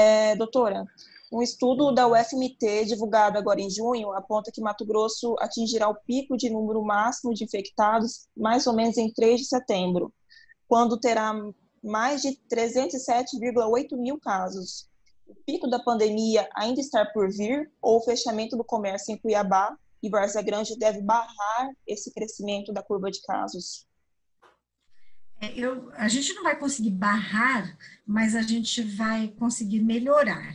É, doutora, um estudo da UFMT, divulgado agora em junho, aponta que Mato Grosso atingirá o pico de número máximo de infectados mais ou menos em 3 de setembro, quando terá mais de 307,8 mil casos. O pico da pandemia ainda está por vir ou o fechamento do comércio em Cuiabá e Várzea Grande deve barrar esse crescimento da curva de casos? É, eu, a gente não vai conseguir barrar, mas a gente vai conseguir melhorar.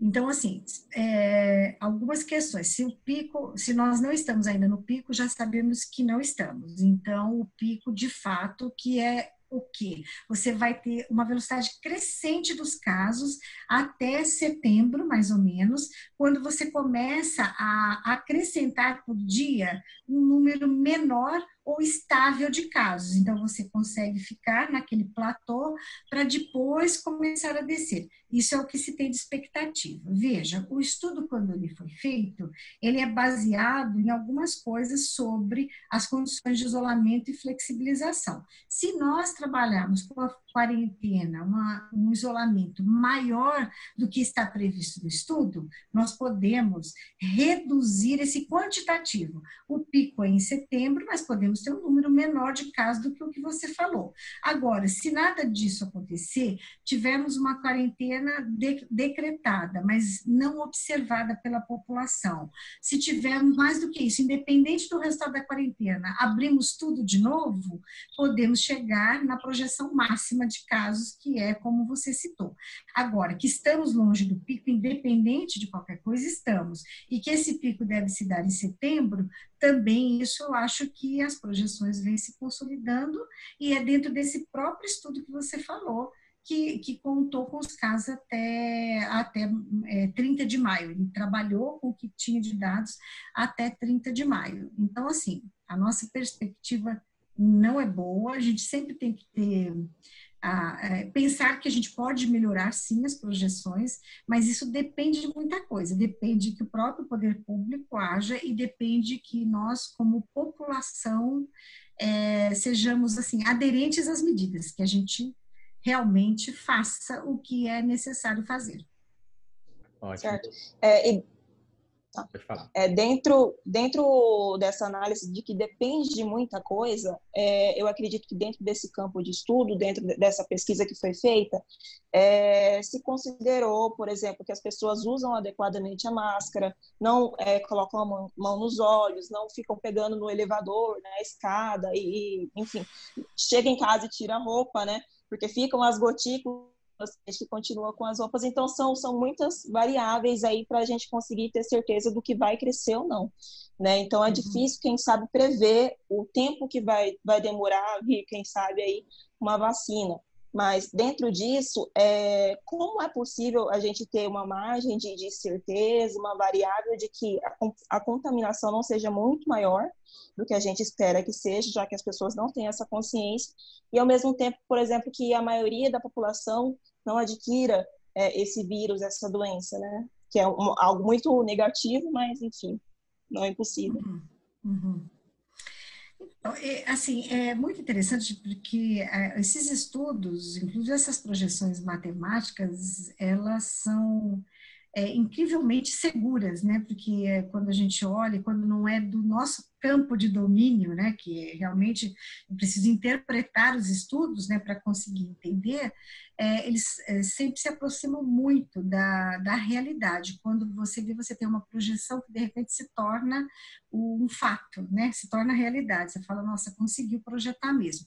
Então, assim, é, algumas questões. Se o pico, se nós não estamos ainda no pico, já sabemos que não estamos. Então, o pico, de fato, que é o quê? Você vai ter uma velocidade crescente dos casos até setembro, mais ou menos, quando você começa a acrescentar por dia um número menor ou estável de casos. Então, você consegue ficar naquele platô para depois começar a descer. Isso é o que se tem de expectativa. Veja, o estudo, quando ele foi feito, ele é baseado em algumas coisas sobre as condições de isolamento e flexibilização. Se nós trabalharmos com a quarentena, uma, um isolamento maior do que está previsto no estudo, nós podemos reduzir esse quantitativo. O pico é em setembro, mas podemos ter um número menor de casos do que o que você falou. Agora, se nada disso acontecer, tivermos uma quarentena de, decretada, mas não observada pela população, se tivermos mais do que isso, independente do resultado da quarentena, abrimos tudo de novo, podemos chegar na projeção máxima de casos, que é como você citou. Agora, que estamos longe do pico, independente de qualquer coisa, estamos. E que esse pico deve se dar em setembro, também isso eu acho que as projeções vêm se consolidando, e é dentro desse próprio estudo que você falou, que, que, contou com os casos até, até é, 30 de maio. Ele trabalhou com o que tinha de dados até 30 de maio. Então, assim, a nossa perspectiva não é boa, a gente sempre tem que ter a, é, pensar que a gente pode melhorar sim as projeções, mas isso depende de muita coisa, depende que o próprio poder público haja e depende que nós, como população, é, sejamos assim aderentes às medidas, que a gente realmente faça o que é necessário fazer. Ótimo. Certo. É, e Tá? É, dentro, dentro dessa análise de que depende de muita coisa, é, eu acredito que dentro desse campo de estudo, dentro dessa pesquisa que foi feita, é, se considerou, por exemplo, que as pessoas usam adequadamente a máscara, não é, colocam a mão, mão, nos olhos, não ficam pegando no elevador, na escada, e, enfim, chega em casa e tira a roupa, né? Porque ficam as gotículas que continua com as roupas. Então, são, são muitas variáveis aí para a gente conseguir ter certeza do que vai crescer ou não. Né? Então, é uhum. difícil, quem sabe, prever o tempo que vai, vai demorar vir, quem sabe, aí, uma vacina. Mas, dentro disso, é, como é possível a gente ter uma margem de, de certeza, uma variável de que a, a contaminação não seja muito maior do que a gente espera que seja, já que as pessoas não têm essa consciência, e ao mesmo tempo, por exemplo, que a maioria da população não adquira é, esse vírus, essa doença, né? Que é um, algo muito negativo, mas enfim, não é impossível. Uhum. Uhum. Então, é, assim, é muito interessante porque é, esses estudos, inclusive essas projeções matemáticas, elas são é, incrivelmente seguras, né? Porque é, quando a gente olha, quando não é do nosso campo de domínio, né? Que é, realmente precisa interpretar os estudos, né? Para conseguir entender, é, eles é, sempre se aproximam muito da, da realidade. Quando você vê, você tem uma projeção que de repente se torna um fato, né? Se torna realidade. Você fala, nossa, conseguiu projetar mesmo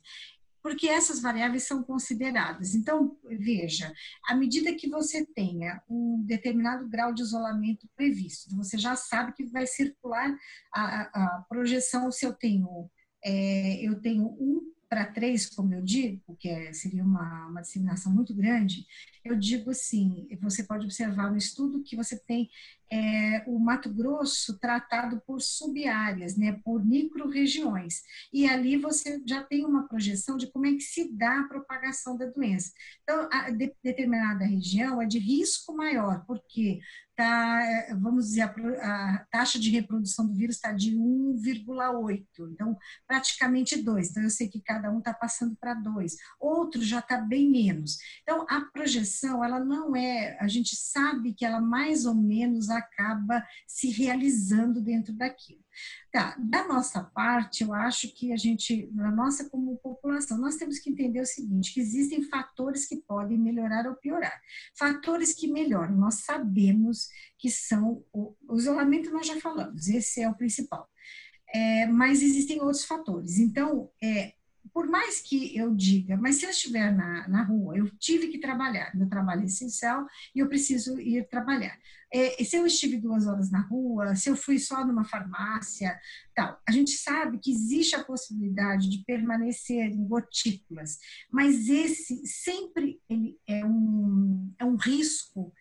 porque essas variáveis são consideradas. Então, veja, à medida que você tenha um determinado grau de isolamento previsto, você já sabe que vai circular a, a projeção, se eu tenho, é, eu tenho um para três, como eu digo, que é, seria uma, uma disseminação muito grande, eu digo assim, você pode observar no estudo que você tem é, o Mato Grosso tratado por subáreas, né, por micro-regiões. E ali você já tem uma projeção de como é que se dá a propagação da doença. Então, a de, determinada região é de risco maior, porque tá, é, vamos dizer, a, a taxa de reprodução do vírus está de 1,8, então praticamente 2. Então eu sei que cada um está passando para 2, outro já está bem menos. Então a projeção, ela não é, a gente sabe que ela mais ou menos acaba se realizando dentro daquilo. Tá, da nossa parte, eu acho que a gente, na nossa como população, nós temos que entender o seguinte, que existem fatores que podem melhorar ou piorar. Fatores que melhoram, nós sabemos que são o, o isolamento nós já falamos, esse é o principal. É, mas existem outros fatores. Então, é, por mais que eu diga, mas se eu estiver na, na rua, eu tive que trabalhar, meu trabalho é essencial e eu preciso ir trabalhar. É, se eu estive duas horas na rua, se eu fui só numa farmácia, tal, a gente sabe que existe a possibilidade de permanecer em gotículas, mas esse sempre ele é um, é um risco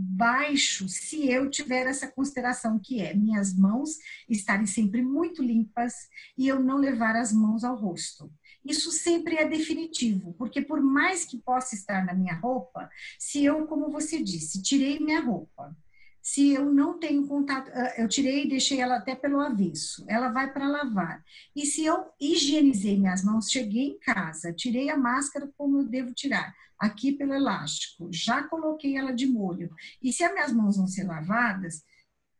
baixo se eu tiver essa consideração que é minhas mãos estarem sempre muito limpas e eu não levar as mãos ao rosto isso sempre é definitivo, porque por mais que possa estar na minha roupa, se eu, como você disse, tirei minha roupa, se eu não tenho contato, ah, eu tirei e deixei ela até pelo avesso, ela vai para lavar. E se eu higienizei minhas mãos, cheguei em casa, tirei a máscara como eu devo tirar, aqui pelo elástico, já coloquei ela de molho. E se as minhas mãos vão ser lavadas,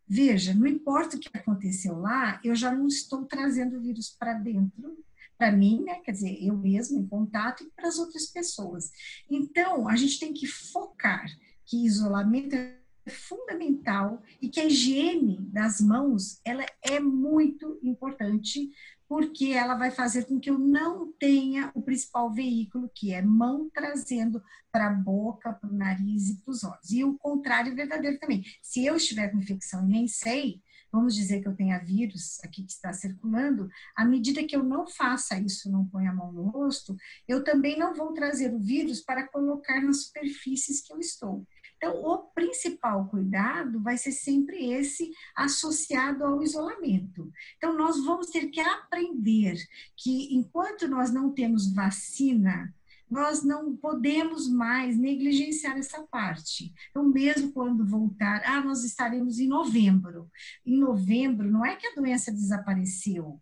veja, não importa o que aconteceu lá, eu já não estou trazendo o vírus para dentro para mim, né, quer dizer, eu mesmo em contato e para as outras pessoas. Então, a gente tem que focar que isolamento é fundamental e que a higiene das mãos, ela é muito importante porque ela vai fazer com que eu não tenha o principal veículo, que é mão trazendo para a boca, para o nariz e para os olhos. E o contrário é verdadeiro também. Se eu estiver com infecção e nem sei, vamos dizer que eu tenha vírus aqui que está circulando, à medida que eu não faça isso, não ponha a mão no rosto, eu também não vou trazer o vírus para colocar nas superfícies que eu estou. Então, o principal cuidado vai ser sempre esse associado ao isolamento. Então, nós vamos ter que aprender que enquanto nós não temos vacina, nós não podemos mais negligenciar essa parte. Então, mesmo quando voltar, ah, nós estaremos em novembro. Em novembro, não é que a doença desapareceu,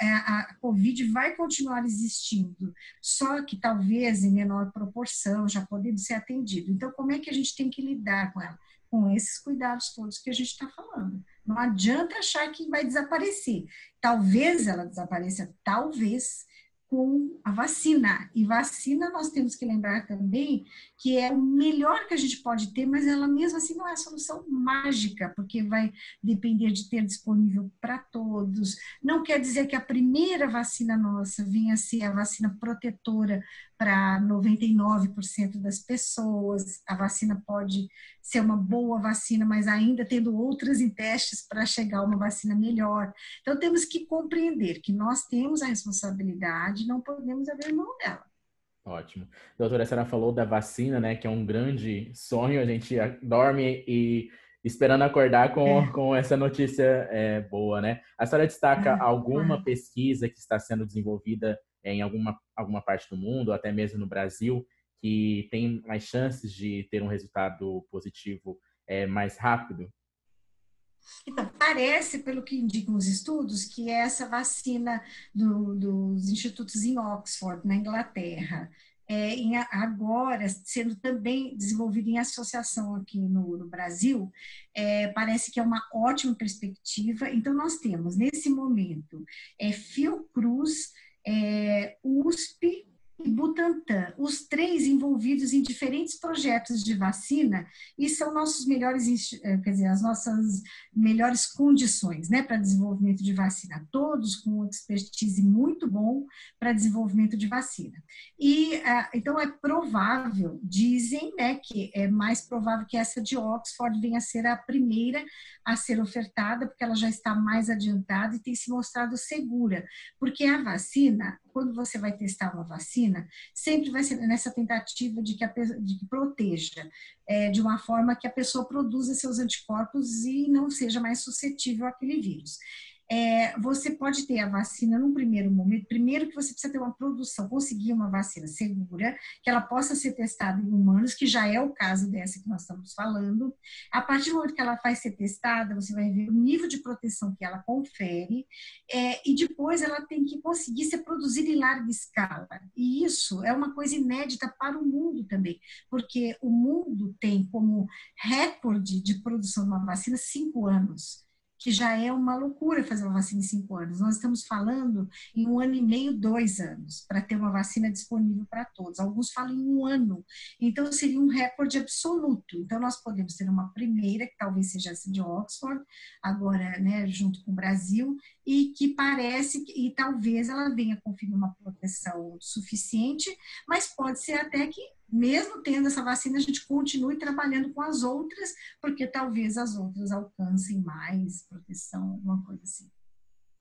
é, a Covid vai continuar existindo, só que talvez em menor proporção, já podendo ser atendido. Então, como é que a gente tem que lidar com ela? Com esses cuidados todos que a gente está falando. Não adianta achar que vai desaparecer. Talvez ela desapareça, talvez, com a vacina. E vacina nós temos que lembrar também que é o melhor que a gente pode ter, mas ela mesmo assim não é a solução mágica, porque vai depender de ter disponível para todos. Não quer dizer que a primeira vacina nossa venha a ser a vacina protetora para 99% das pessoas. A vacina pode ser uma boa vacina, mas ainda tendo outras em testes para chegar a uma vacina melhor. Então temos que compreender que nós temos a responsabilidade, não podemos abrir mão dela. Ótimo. Doutora, a senhora falou da vacina, né, que é um grande sonho, a gente dorme e esperando acordar com, é. com essa notícia é, boa, né? A senhora destaca é, alguma é. pesquisa que está sendo desenvolvida em alguma, alguma parte do mundo, até mesmo no Brasil, que tem mais chances de ter um resultado positivo é, mais rápido? Então, parece, pelo que indicam os estudos, que essa vacina do, dos institutos em Oxford, na Inglaterra, é, em, agora sendo também desenvolvida em associação aqui no, no Brasil, é, parece que é uma ótima perspectiva. Então, nós temos, nesse momento, é, Fiocruz, é, USP, e Butantan, os três envolvidos em diferentes projetos de vacina e são nossos melhores, eh, quer dizer, as nossas melhores condições, né, para desenvolvimento de vacina, todos com expertise muito bom para desenvolvimento de vacina. E ah, então é provável, dizem, né, que é mais provável que essa de Oxford venha a ser a primeira a ser ofertada, porque ela já está mais adiantada e tem se mostrado segura, porque a vacina, quando você vai testar uma vacina vacina sempre vai ser nessa tentativa de que, a, de que proteja, é, de uma forma que a pessoa produza seus anticorpos e não seja mais suscetível àquele vírus é, você pode ter a vacina num primeiro momento. Primeiro que você precisa ter uma produção, conseguir uma vacina segura, que ela possa ser testada em humanos, que já é o caso dessa que nós estamos falando. A partir do momento que ela vai ser testada, você vai ver o nível de proteção que ela confere, é, e depois ela tem que conseguir ser produzida em larga escala. E isso é uma coisa inédita para o mundo também, porque o mundo tem como recorde de produção de uma vacina cinco anos que já é uma loucura fazer uma vacina em cinco anos. Nós estamos falando em um ano e meio, dois anos, para ter uma vacina disponível para todos. Alguns falam em um ano. Então, seria um recorde absoluto. Então, nós podemos ter uma primeira, que talvez seja essa de Oxford, agora, né, junto com o Brasil, e que parece, e talvez ela venha conferir uma proteção suficiente, mas pode ser até que mesmo tendo essa vacina, a gente continue trabalhando com as outras, porque talvez as outras alcancem mais proteção, alguma coisa assim.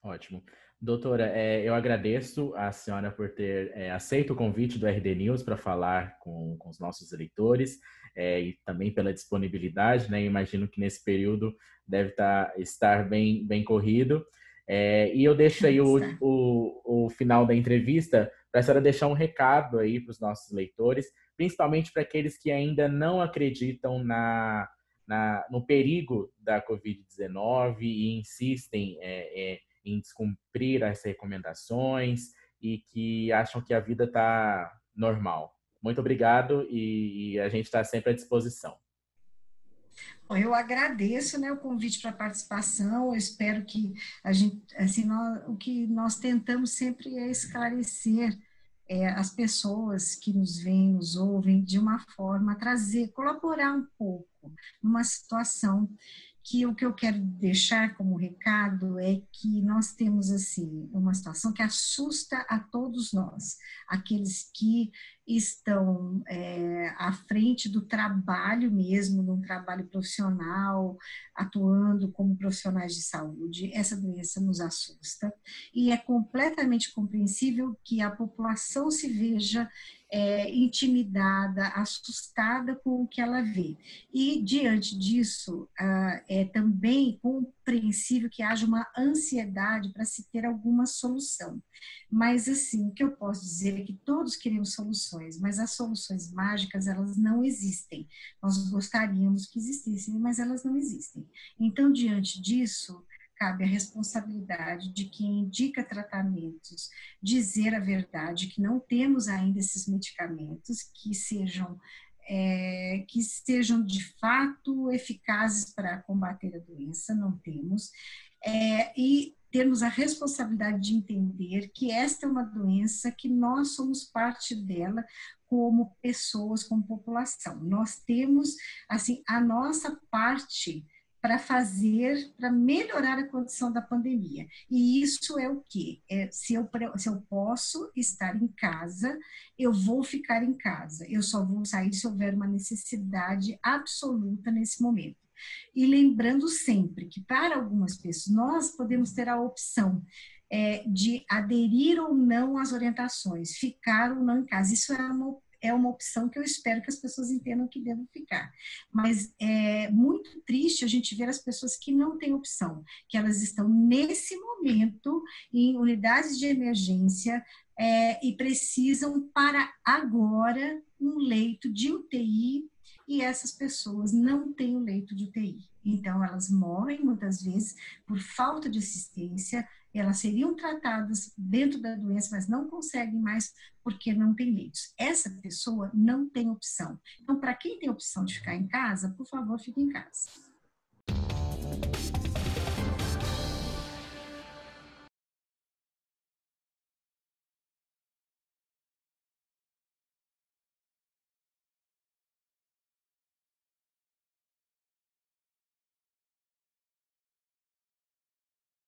Ótimo. Doutora, é, eu agradeço a senhora por ter é, aceito o convite do RD News para falar com, com, os nossos eleitores é, e também pela disponibilidade, né? Imagino que nesse período deve tá, estar bem, bem corrido. É, e eu deixo aí o, o, o final da entrevista para a senhora deixar um recado aí para os nossos leitores, principalmente para aqueles que ainda não acreditam na, na no perigo da Covid-19 e insistem é, é, em descumprir as recomendações e que acham que a vida está normal. Muito obrigado e, e a gente está sempre à disposição. Eu agradeço né, o convite para a participação. Eu espero que a gente, assim, nós, o que nós tentamos sempre é esclarecer é, as pessoas que nos veem, nos ouvem, de uma forma, trazer, colaborar um pouco numa situação que o que eu quero deixar como recado é que nós temos assim uma situação que assusta a todos nós, aqueles que estão é, à frente do trabalho mesmo, de um trabalho profissional, atuando como profissionais de saúde. Essa doença nos assusta e é completamente compreensível que a população se veja é, intimidada, assustada com o que ela vê. E, diante disso, ah, é também compreensível que haja uma ansiedade para se ter alguma solução. Mas, assim, o que eu posso dizer é que todos queremos soluções, mas as soluções mágicas, elas não existem. Nós gostaríamos que existissem, mas elas não existem. Então, diante disso, cabe a responsabilidade de quem indica tratamentos dizer a verdade, que não temos ainda esses medicamentos que sejam é, que sejam de fato eficazes para combater a doença, não temos, é, e termos a responsabilidade de entender que esta é uma doença que nós somos parte dela como pessoas, como população. Nós temos assim a nossa parte para fazer, para melhorar a condição da pandemia. E isso é o que? É, se, eu, se eu posso estar em casa, eu vou ficar em casa. Eu só vou sair se houver uma necessidade absoluta nesse momento. E lembrando sempre que para algumas pessoas nós podemos ter a opção é, de aderir ou não às orientações, ficar ou não em casa. Isso é uma é uma opção que eu espero que as pessoas entendam que devem ficar. Mas é muito triste a gente ver as pessoas que não têm opção, que elas estão nesse momento em unidades de emergência é, e precisam para agora um leito de UTI e essas pessoas não têm o leito de UTI. Então, elas morrem muitas vezes por falta de assistência, elas seriam tratadas dentro da doença, mas não conseguem mais porque não tem leitos. Essa pessoa não tem opção. Então, para quem tem opção de ficar em casa, por favor, fique em casa.